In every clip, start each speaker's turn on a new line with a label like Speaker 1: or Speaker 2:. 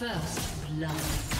Speaker 1: First blood.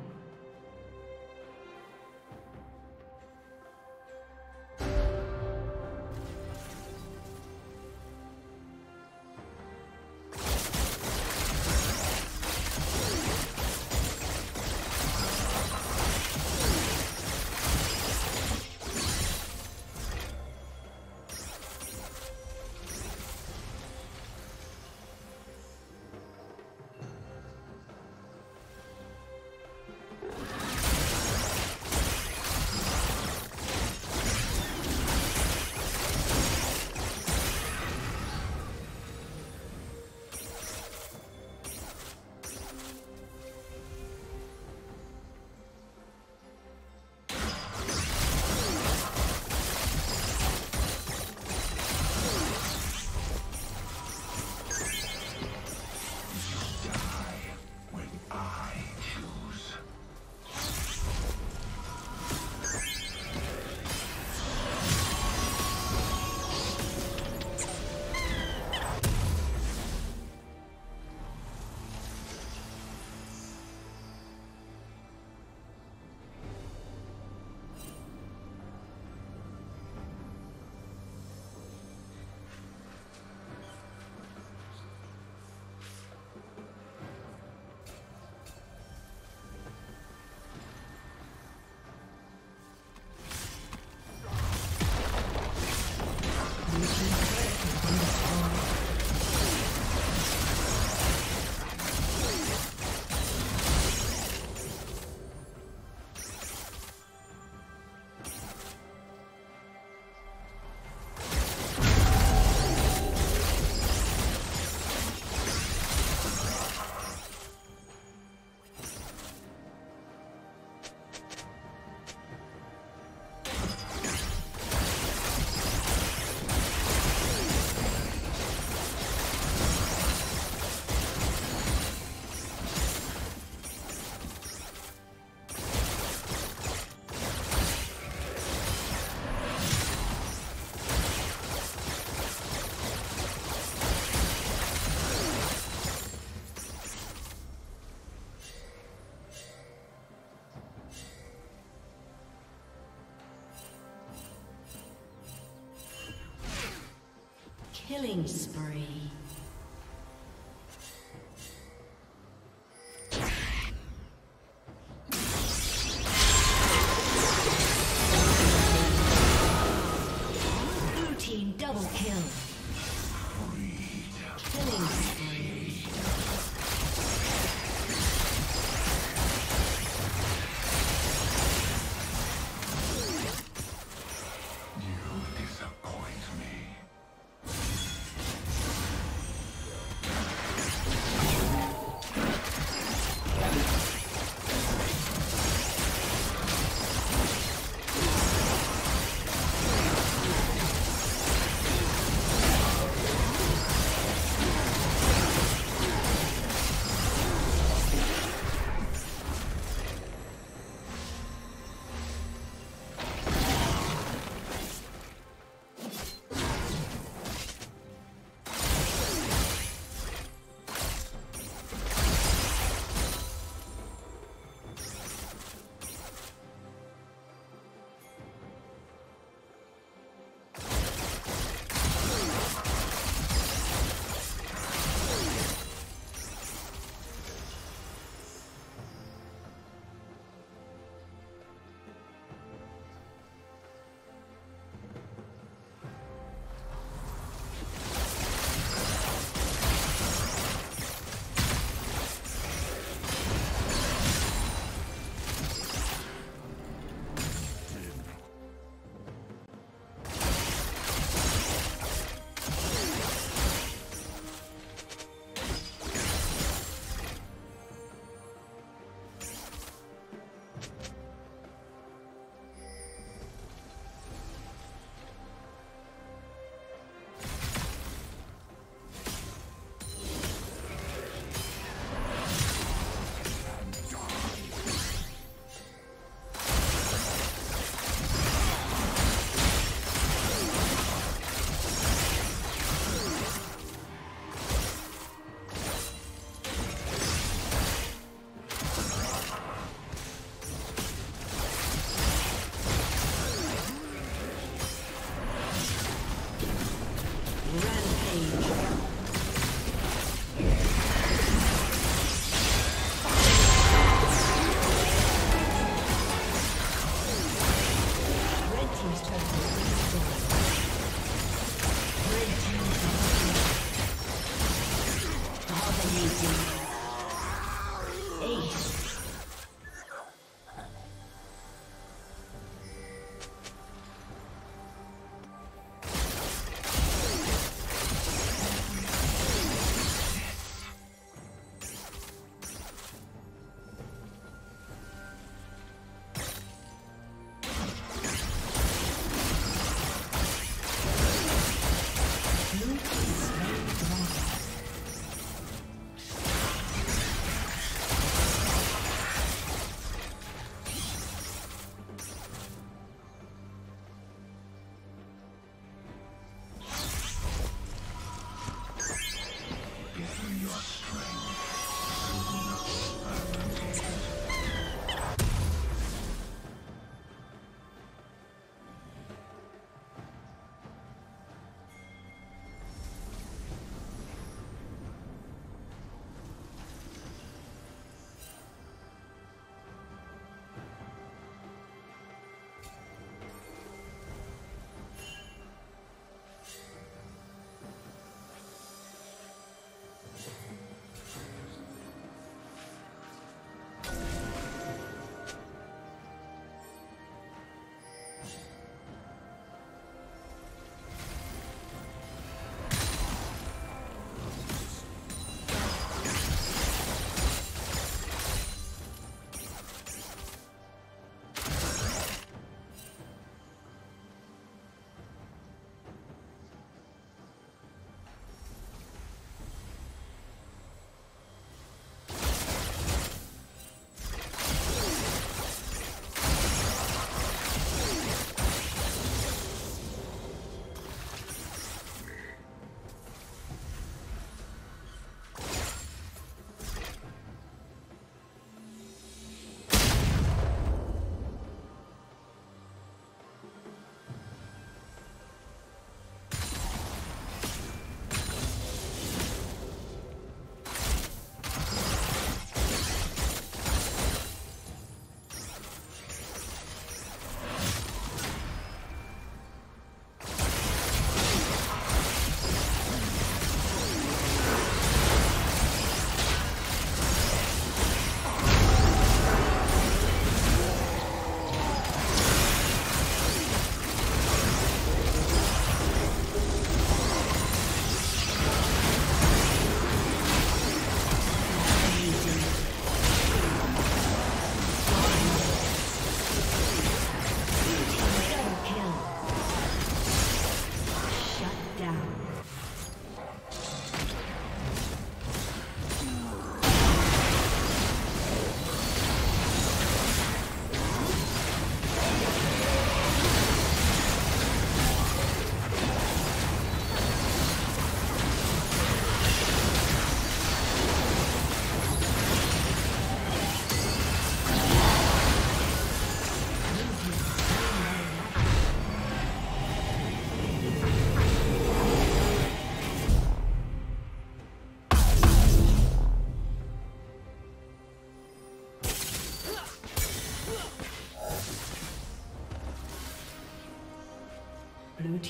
Speaker 1: Killing